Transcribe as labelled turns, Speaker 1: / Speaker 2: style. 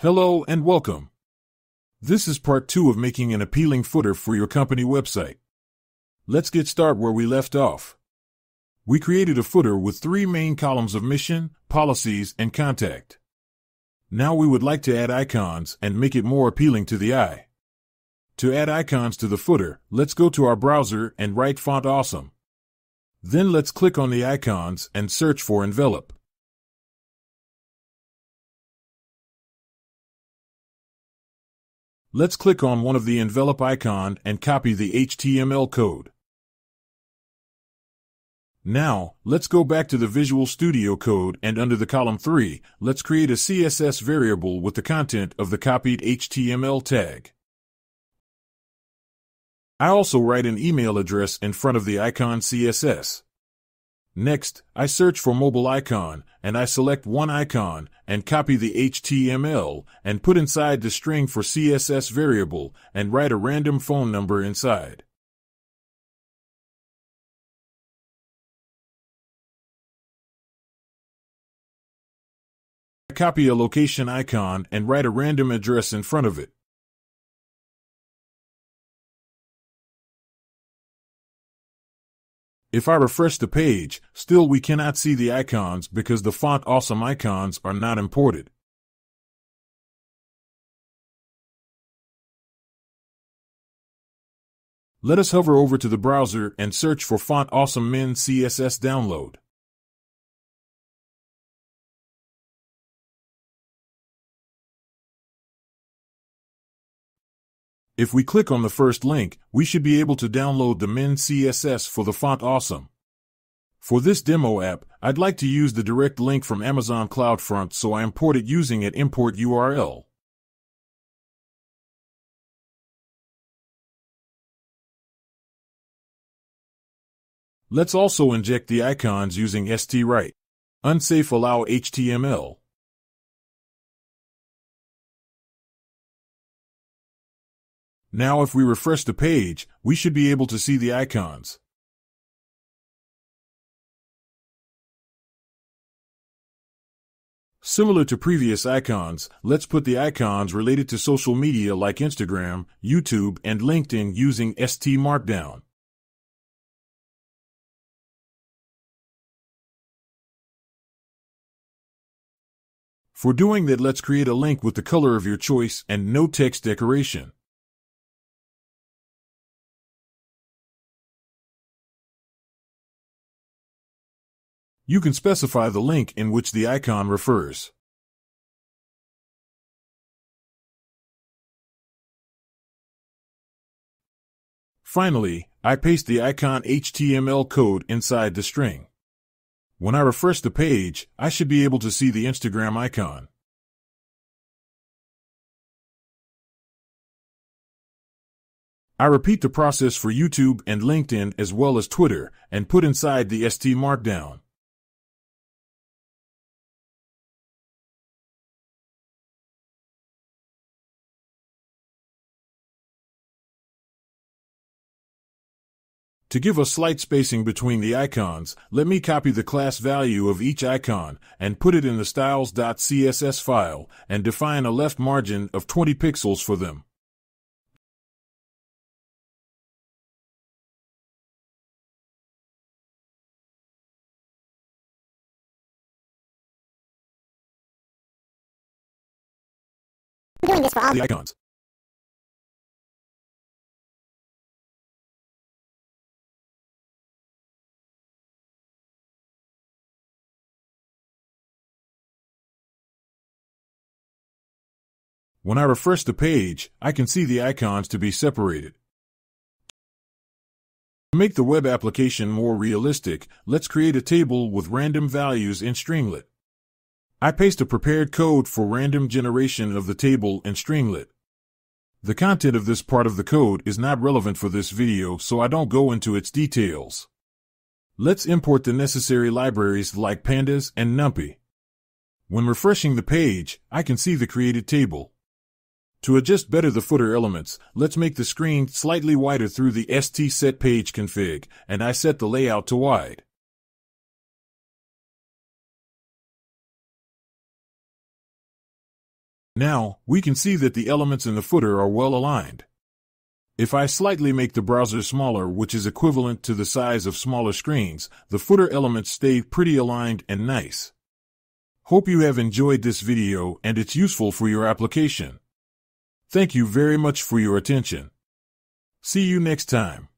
Speaker 1: Hello and welcome. This is part two of making an appealing footer for your company website. Let's get started where we left off. We created a footer with three main columns of mission, policies, and contact. Now we would like to add icons and make it more appealing to the eye. To add icons to the footer, let's go to our browser and write font awesome. Then let's click on the icons and search for envelope. Let's click on one of the envelope icon and copy the HTML code. Now, let's go back to the Visual Studio Code and under the column 3, let's create a CSS variable with the content of the copied HTML tag. I also write an email address in front of the icon CSS. Next, I search for mobile icon, and I select one icon, and copy the HTML, and put inside the string for CSS variable, and write a random phone number inside. I copy a location icon and write a random address in front of it. If I refresh the page, still we cannot see the icons because the font awesome icons are not imported. Let us hover over to the browser and search for Font Awesome Min CSS download. If we click on the first link, we should be able to download the Min CSS for the font awesome. For this demo app, I'd like to use the direct link from Amazon CloudFront so I import it using an import URL. Let's also inject the icons using STWrite. Unsafe allow HTML. Now if we refresh the page, we should be able to see the icons. Similar to previous icons, let's put the icons related to social media like Instagram, YouTube, and LinkedIn using ST Markdown. For doing that, let's create a link with the color of your choice and no text decoration. You can specify the link in which the icon refers. Finally, I paste the icon HTML code inside the string. When I refresh the page, I should be able to see the Instagram icon. I repeat the process for YouTube and LinkedIn as well as Twitter and put inside the ST Markdown. To give a slight spacing between the icons, let me copy the class value of each icon and put it in the styles.css file and define a left margin of 20 pixels for them.
Speaker 2: I'm doing this for all
Speaker 1: the icons. When I refresh the page, I can see the icons to be separated. To make the web application more realistic, let's create a table with random values in Streamlit. I paste a prepared code for random generation of the table in Streamlit. The content of this part of the code is not relevant for this video, so I don't go into its details. Let's import the necessary libraries like pandas and numpy. When refreshing the page, I can see the created table. To adjust better the footer elements, let's make the screen slightly wider through the ST set page config, and I set the layout to wide. Now, we can see that the elements in the footer are well aligned. If I slightly make the browser smaller, which is equivalent to the size of smaller screens, the footer elements stay pretty aligned and nice. Hope you have enjoyed this video and it's useful for your application. Thank you very much for your attention. See you next time.